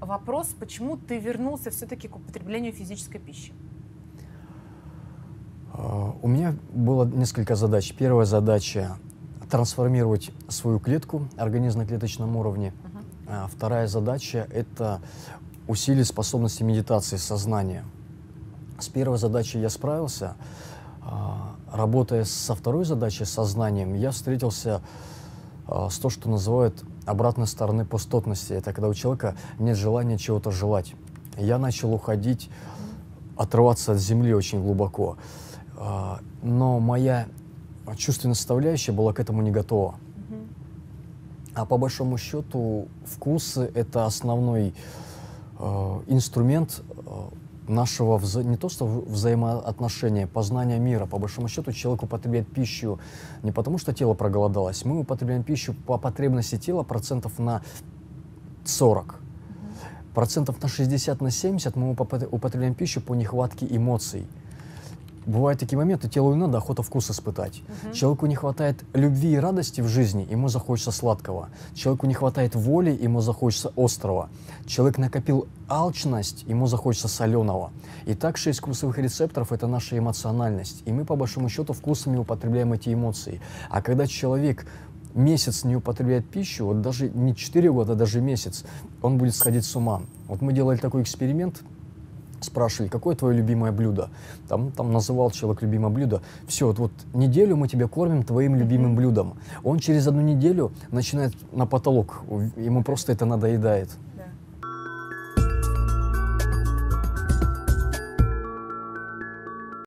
вопрос, почему ты вернулся все-таки к употреблению физической пищи? А, у меня было несколько задач. Первая задача – трансформировать свою клетку, организм на клеточном уровне. Uh-huh. Вторая задача – это усилить способности медитации сознания. С первой задачей я справился. А, работая со второй задачей, сознанием, я встретился с то, что называют обратной стороны пустотности. Это когда у человека нет желания чего-то желать. Я начал уходить, отрываться от земли очень глубоко. А, но моя чувственная составляющая была к этому не готова. А по большому счету вкусы — это основной э, инструмент э, нашего вза не то что взаимоотношения, познания мира. По большому счету человек употребляет пищу не потому, что тело проголодалось. Мы употребляем пищу по потребности тела процентов на 40. Процентов на 60, на 70 мы употребляем пищу по нехватке эмоций бывают такие моменты, телу не надо охота вкус испытать. Угу. Человеку не хватает любви и радости в жизни, ему захочется сладкого. Человеку не хватает воли, ему захочется острого. Человек накопил алчность, ему захочется соленого. И так шесть вкусовых рецепторов – это наша эмоциональность. И мы, по большому счету, вкусами употребляем эти эмоции. А когда человек месяц не употребляет пищу, вот даже не 4 года, а даже месяц, он будет сходить с ума. Вот мы делали такой эксперимент – спрашивали, какое твое любимое блюдо. Там, там называл человек любимое блюдо. Все, вот, вот неделю мы тебя кормим твоим любимым блюдом. Он через одну неделю начинает на потолок, ему просто это надоедает.